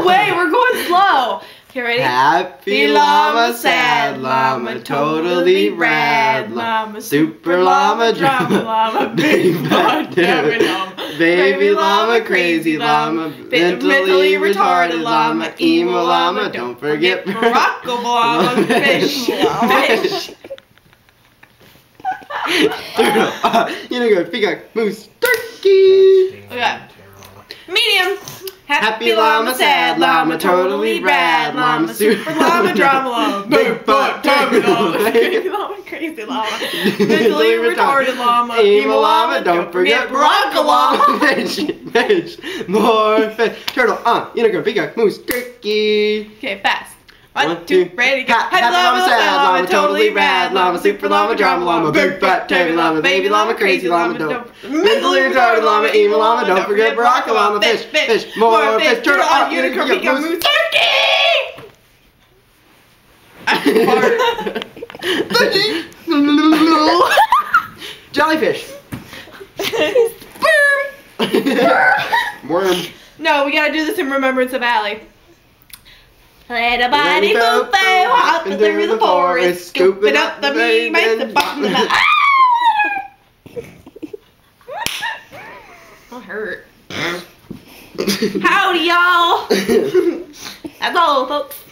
No way, we're going slow. Okay, ready? Happy llama, sad llama, totally rad llama, super llama, drama llama, big fat baby llama, crazy llama, mentally retarded llama, emo llama, don't forget Barack Obama, fish, fish. uh, you know, go peacock, moose, turkey. Happy llama, sad llama, totally rad llama, super llama, drama llama, big butt, tabby llama, Crazy llama, crazy llama, mentally retarded llama, emo llama, don't forget Barack llama, fish, fish, more fish, turtle, uh, unicorn, peacock, moose, turkey. Okay, fast. One, two, ready, go. Happy llama, sad llama, totally rad llama, super llama, drama llama, big fat tabby llama, baby llama, crazy llama, dope. Mentally retarded llama, emo llama, don't forget Barack llama, fish, fish, more fish, turtle, uh, unicorn, peacock, moose, turkey. Jellyfish. Worm. Worm. No, we gotta do this in remembrance of Allie. Let a body bunny boop boop, hopping through the forest, scooping up the meat, make the bottom of the. Ah! That hurt. Howdy, y'all. That's all, folks.